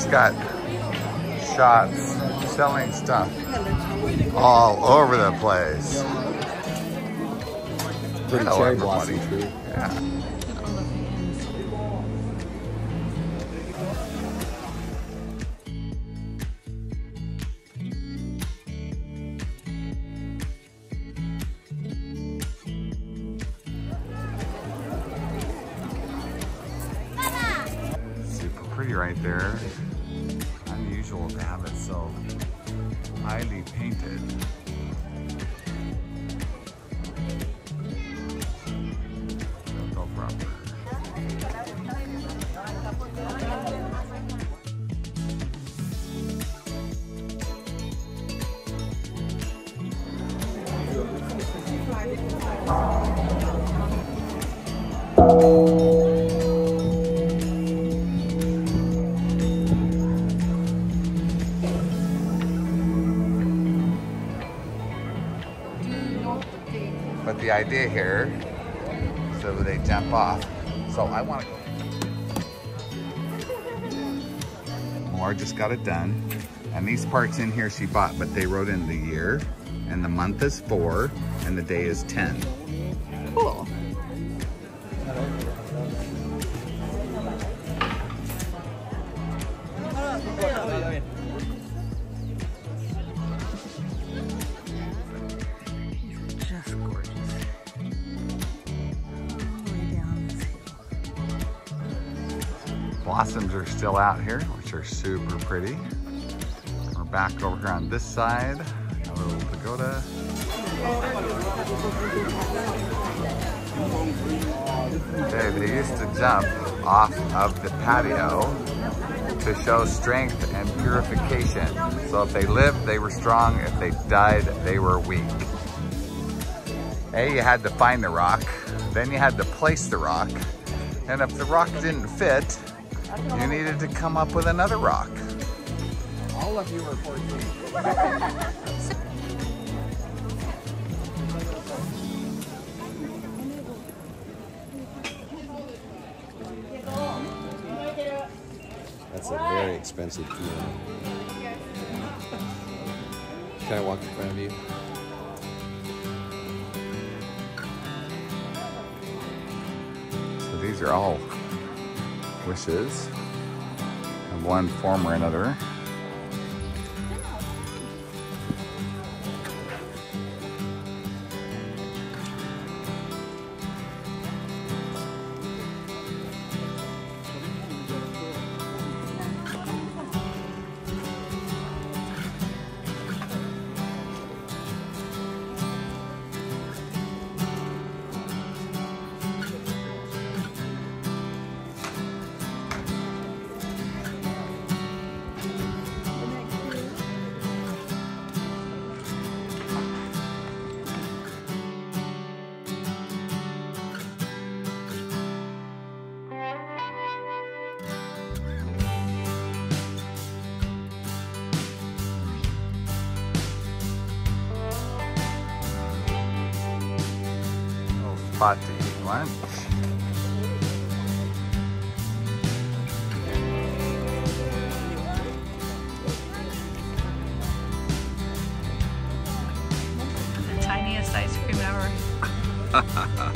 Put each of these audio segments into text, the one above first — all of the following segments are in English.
She's got shots, selling stuff all over the place. Pretty Hello, cherry blossom tree. Yeah. Super pretty right there. Unusual to have it so highly painted. Go proper. But the idea here, so they jump off. So I want to go. Laura just got it done. And these parts in here she bought, but they wrote in the year, and the month is four, and the day is 10. Cool. Blossoms are still out here, which are super pretty. We're back over here on this side. A little pagoda. Okay, they used to jump off of the patio to show strength and purification. So if they lived, they were strong. If they died, they were weak. A, you had to find the rock. Then you had to place the rock. And if the rock didn't fit, you needed to come up with another rock. All of you are 14. That's a very expensive piano. Can I walk in front of you? So these are all wishes of one form or another. Spot to eat lunch. The tiniest ice cream ever.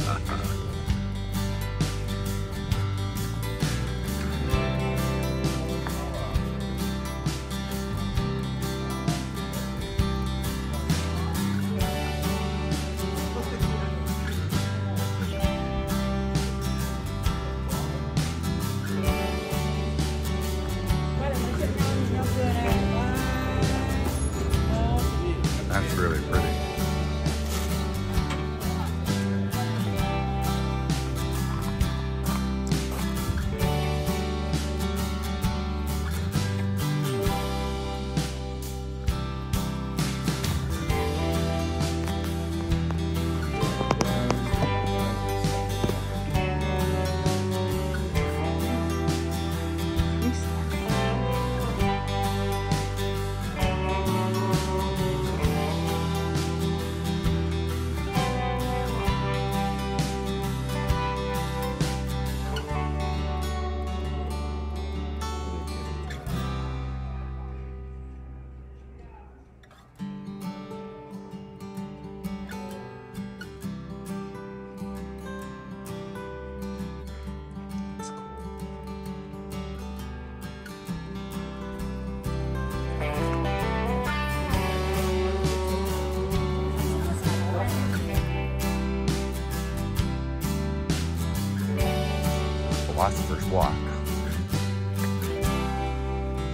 walk.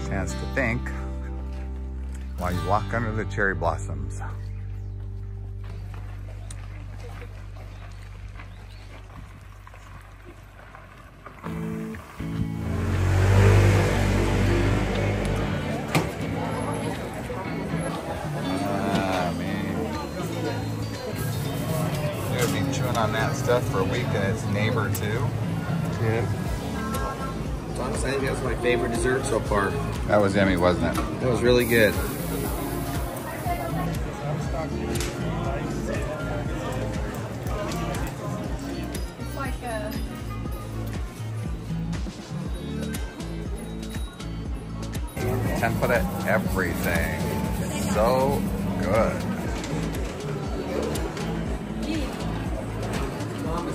Chance to think while you walk under the cherry blossoms. Ah, chewing on that stuff for a week and it's neighbor too. Yeah. Honestly, I think that's my favorite dessert so far. That was yummy, wasn't it? That was really good. It's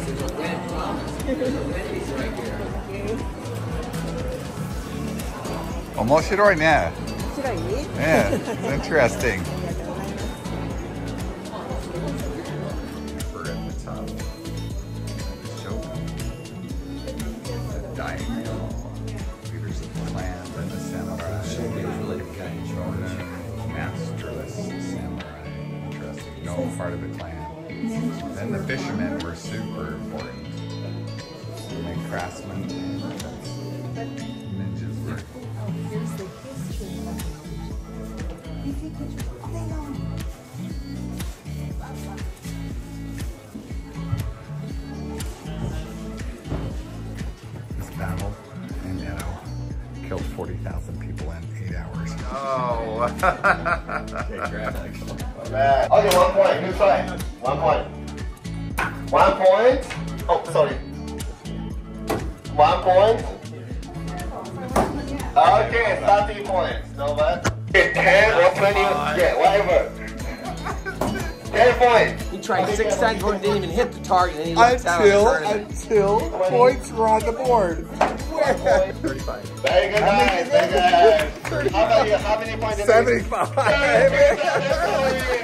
like a Template everything. So good. Omoshiroi ne. Yeah, it's interesting. We're at the top. Show the diagonal. Leaders of the clan and the samurai. Masterless samurai. Interesting. No part of the clan. Then the fishermen were super important. And craftsmen and merchants. Ninjas were. here's the history. You take pictures all day long. This battle in Edo killed 40,000 people in eight hours. Oh. Bad. Okay, one point. Good try. One point. One point. Oh, sorry. One point. Okay, 30 points. No bad. Okay, 10 or 20. Yeah, whatever. 10 points. He tried six times before he didn't even hit the target, and he looked out on Until, tournament. until points were on the board. Very good, guys. Very good. How about you? How many points? did you- 75.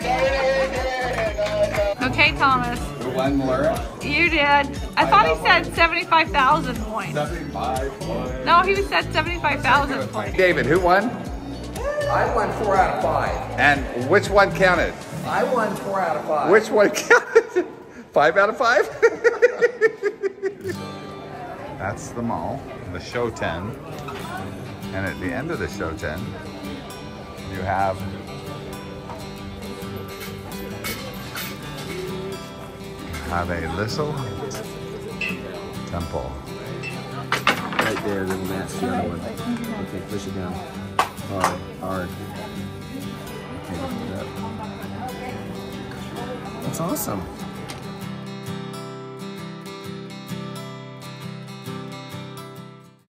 Okay, Thomas, Who won, you did. I thought he said 75,000 points. 75 points. No, he said 75,000 points. David, who won? I won four out of five. And which one counted? I won four out of five. Which one counted? Five out of five? That's the mall, the show 10. And at the end of the show 10, you have have a little temple. Right there, then that's the other one. Okay, push it down. Hard, hard. Okay. That's awesome.